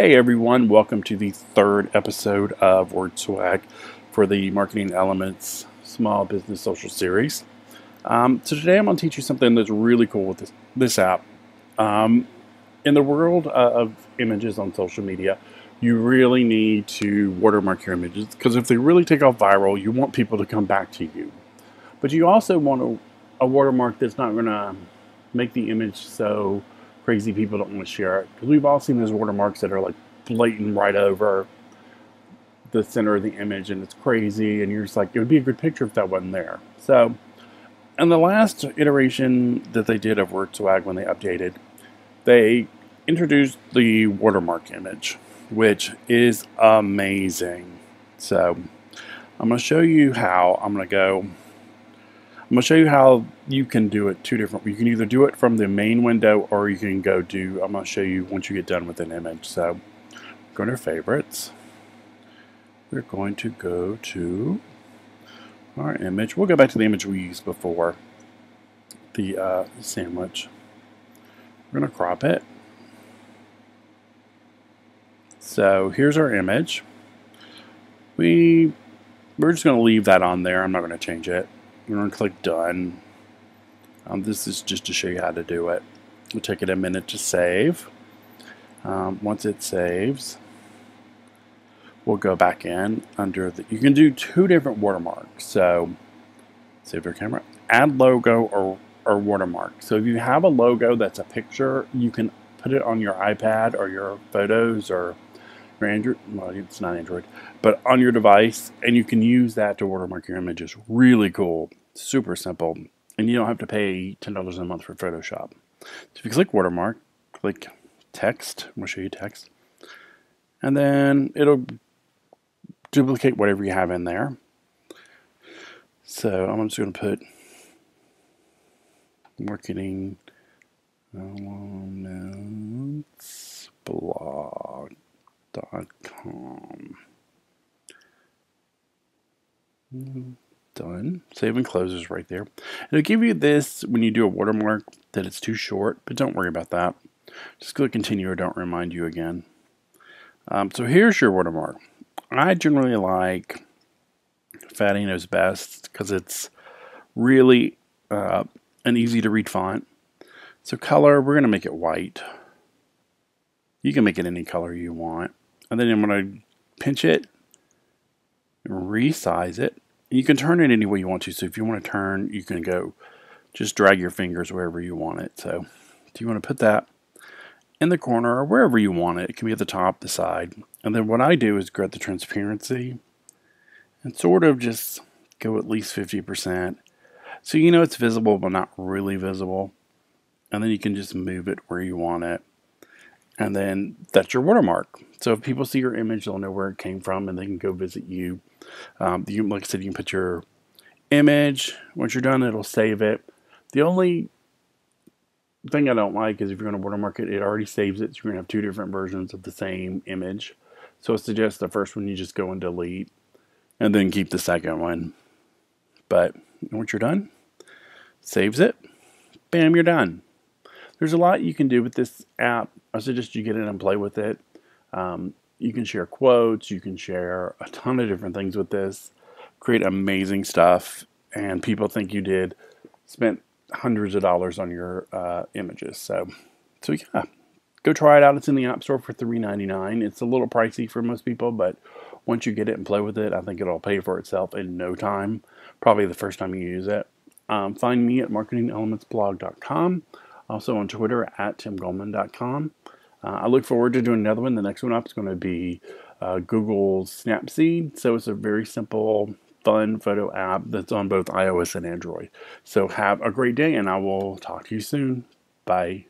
Hey everyone, welcome to the third episode of Word Swag for the Marketing Elements Small Business Social Series. Um, so today I'm going to teach you something that's really cool with this, this app. Um, in the world of images on social media, you really need to watermark your images because if they really take off viral, you want people to come back to you. But you also want a, a watermark that's not going to make the image so crazy people don't want to share it. Because we've all seen those watermarks that are like blatant right over the center of the image and it's crazy and you're just like, it would be a good picture if that wasn't there. So, in the last iteration that they did of WordSwag when they updated, they introduced the watermark image, which is amazing. So, I'm going to show you how. I'm going to go I'm going to show you how you can do it two different. You can either do it from the main window or you can go do, I'm going to show you once you get done with an image. So go to favorites. We're going to go to our image. We'll go back to the image we used before, the uh, sandwich. We're going to crop it. So here's our image. We, we're just going to leave that on there. I'm not going to change it. We're going to click Done. Um, this is just to show you how to do it. It'll take it a minute to save. Um, once it saves, we'll go back in under the, you can do two different watermarks. So, save your camera, add logo or, or watermark. So if you have a logo that's a picture, you can put it on your iPad or your photos or your Android, well, it's not Android, but on your device, and you can use that to watermark your images. Really cool. Super simple. And you don't have to pay $10 a month for Photoshop. So if you click watermark, click text, I'm to show you text. And then it'll duplicate whatever you have in there. So I'm just to put marketing blog.com done. Save and closes right there. It'll give you this when you do a watermark that it's too short, but don't worry about that. Just click continue or don't remind you again. Um, so here's your watermark. I generally like Fatty Knows Best because it's really uh, an easy to read font. So color, we're going to make it white. You can make it any color you want. And then I'm going to pinch it, resize it, you can turn it any way you want to. So if you want to turn, you can go just drag your fingers wherever you want it. So do you want to put that in the corner or wherever you want it? It can be at the top, the side. And then what I do is grab the transparency and sort of just go at least 50%. So you know it's visible but not really visible. And then you can just move it where you want it. And then that's your watermark. So if people see your image, they'll know where it came from and they can go visit you. Um, you like I said, you can put your image. Once you're done, it'll save it. The only thing I don't like is if you're going to watermark it, it already saves it. So you're going to have two different versions of the same image. So I suggest the first one you just go and delete and then keep the second one. But once you're done, saves it. Bam, you're done. There's a lot you can do with this app. I suggest you get in and play with it. Um, you can share quotes, you can share a ton of different things with this, create amazing stuff, and people think you did spent hundreds of dollars on your uh, images. So, so yeah, go try it out. It's in the App Store for $3.99. It's a little pricey for most people, but once you get it and play with it, I think it'll pay for itself in no time. Probably the first time you use it. Um, find me at marketingelementsblog.com. Also on Twitter at timgoleman.com. Uh, I look forward to doing another one. The next one up is going to be uh, Google Snapseed. So it's a very simple, fun photo app that's on both iOS and Android. So have a great day, and I will talk to you soon. Bye.